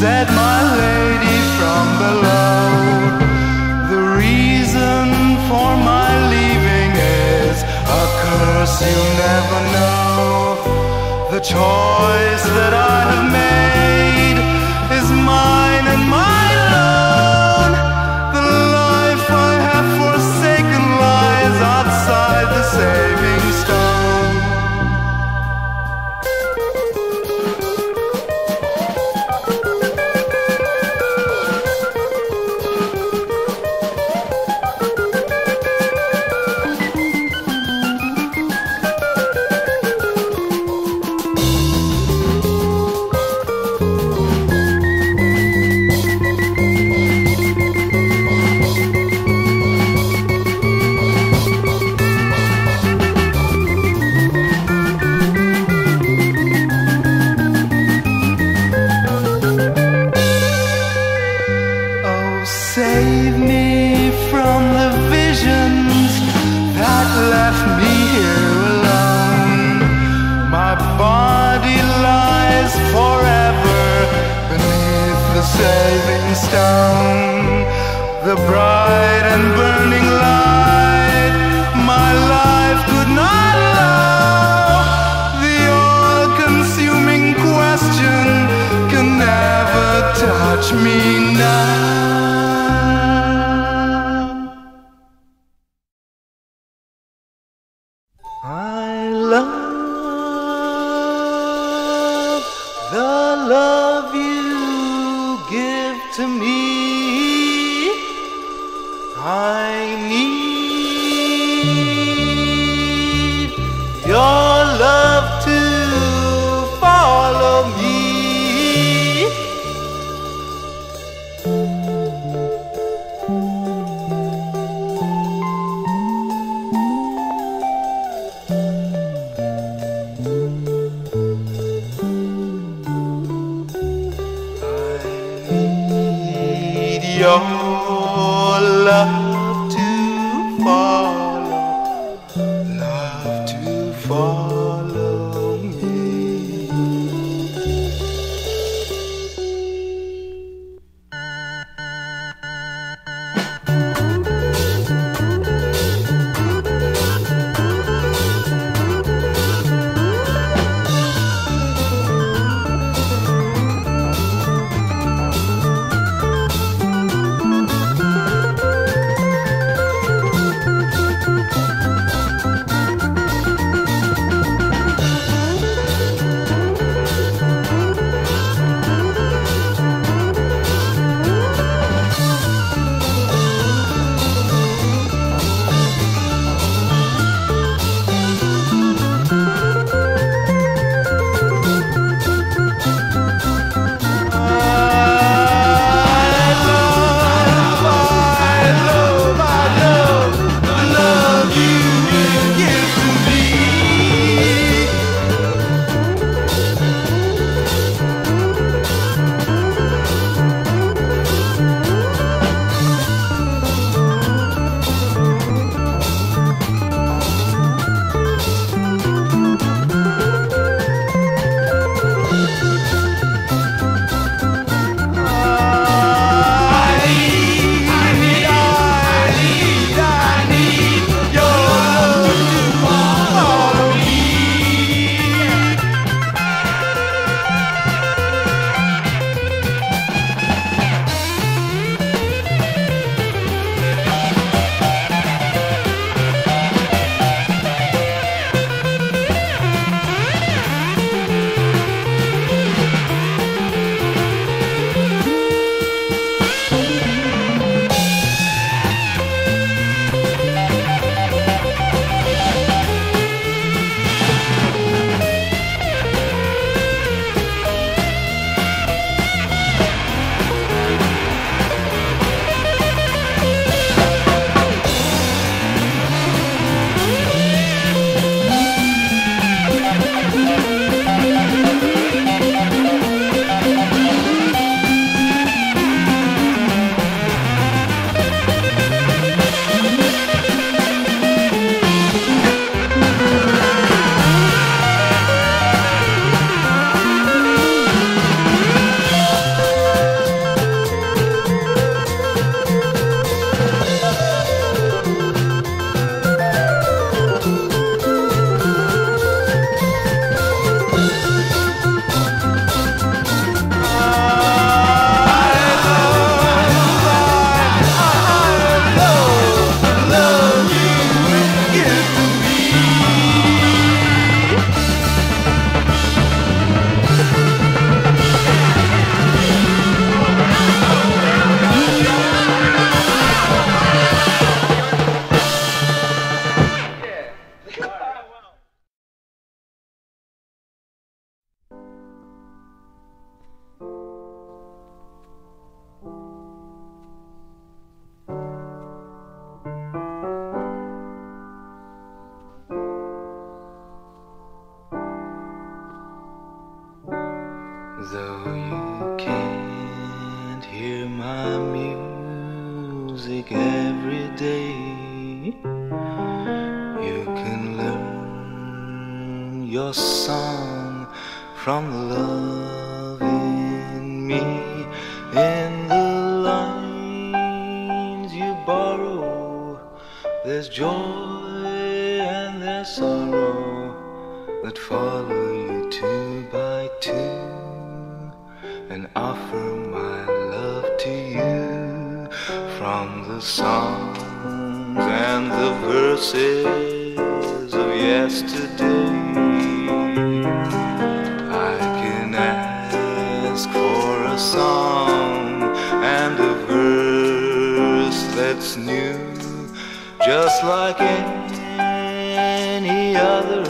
said my lady from below. The reason for my leaving is a curse you never know. The choice that I to me. My music every day, you can learn your song from in me. In the lines you borrow, there's joy and there's sorrow that follow songs and the verses of yesterday. I can ask for a song and a verse that's new, just like any other.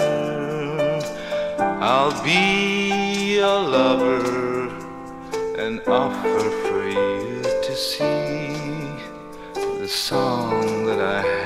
I'll be your lover and offer song that I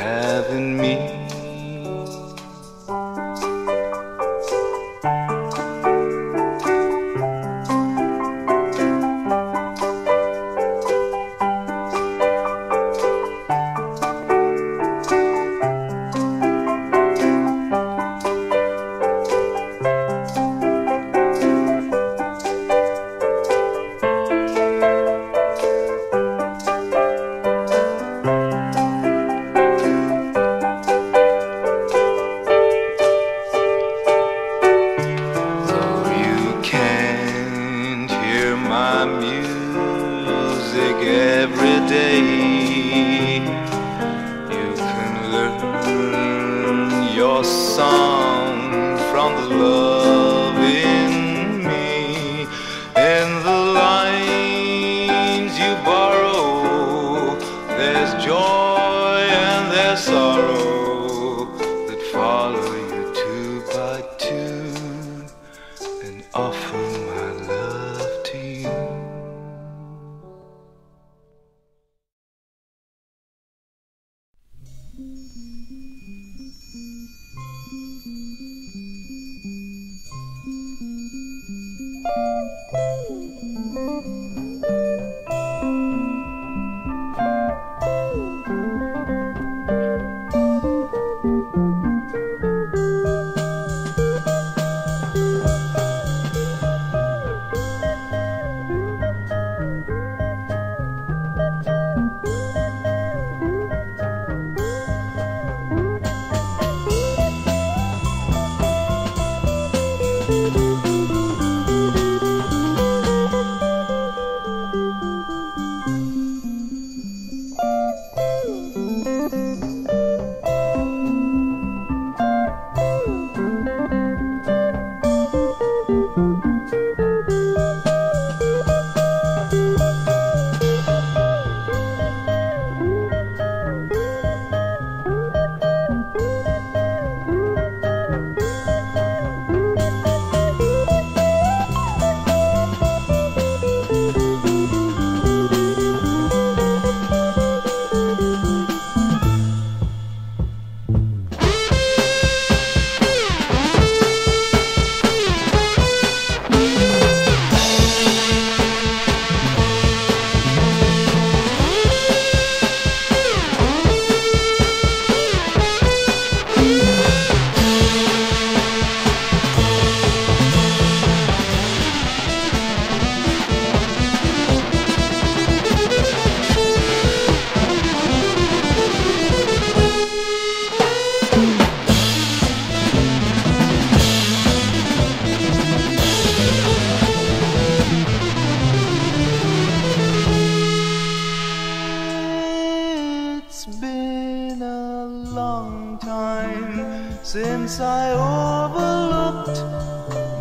since I overlooked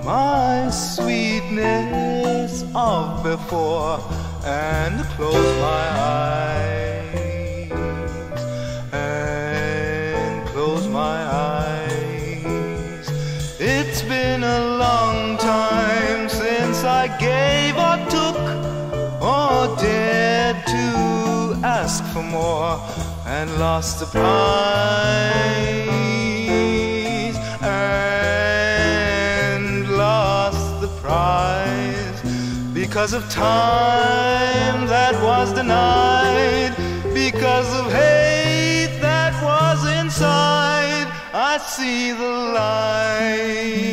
my sweetness of before and closed my eyes and closed my eyes. It's been a long time since I gave or took or dared to ask for more and lost the prize because of time that was denied, because of hate that was inside. I see the light.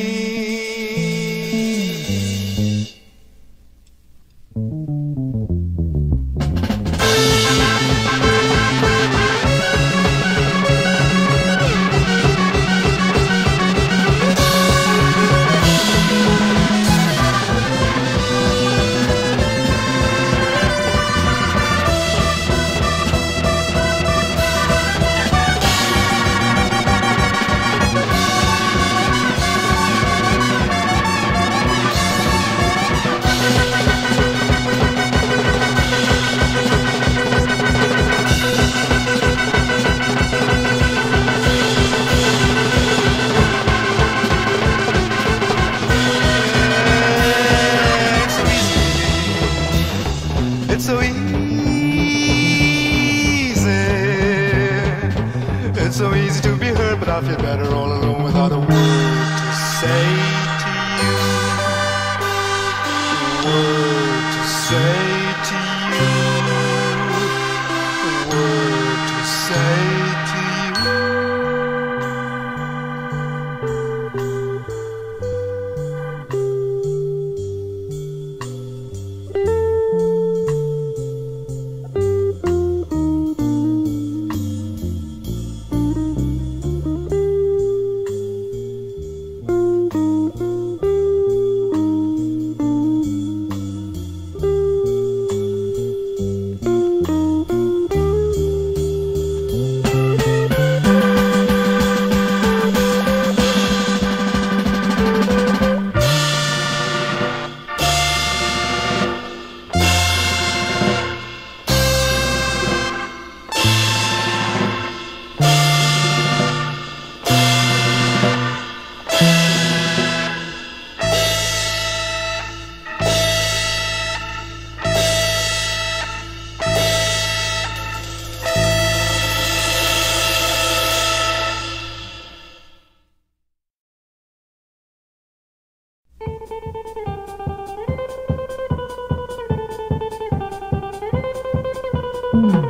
Mm-hmm.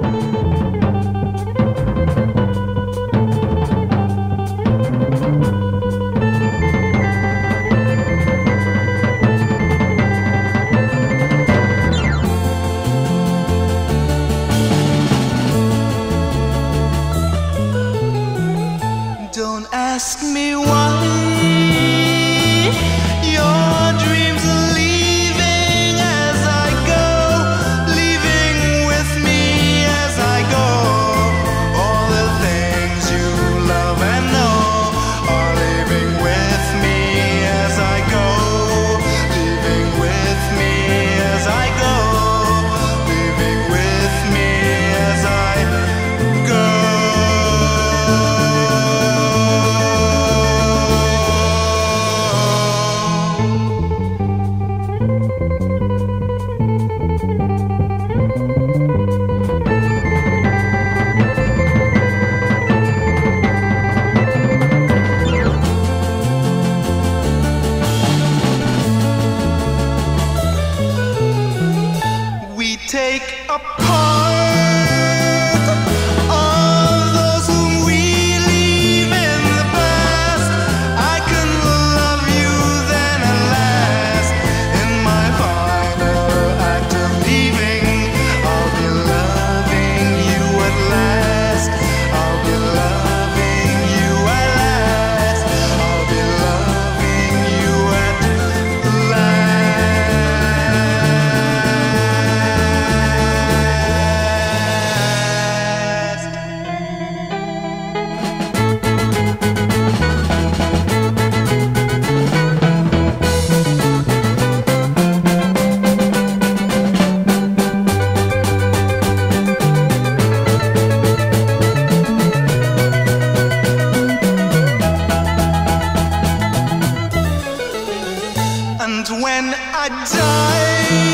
when I die.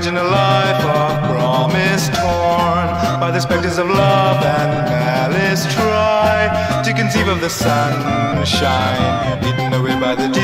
Imagine a life of promise torn by the specters of love and malice. Try to conceive of the sunshine eaten away by the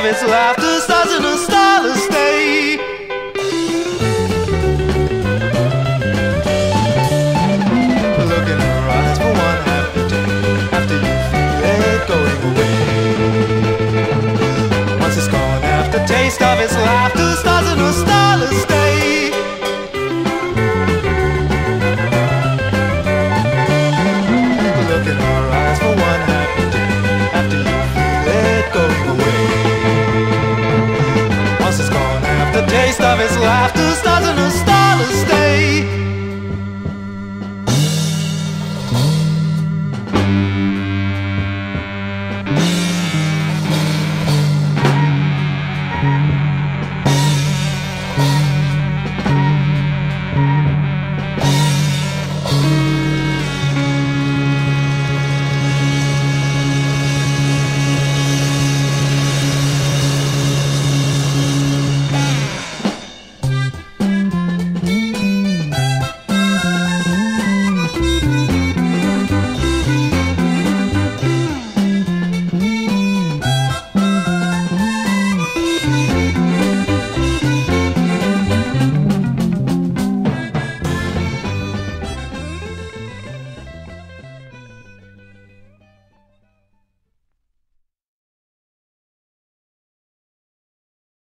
Love is love. taste of his laughter starts in a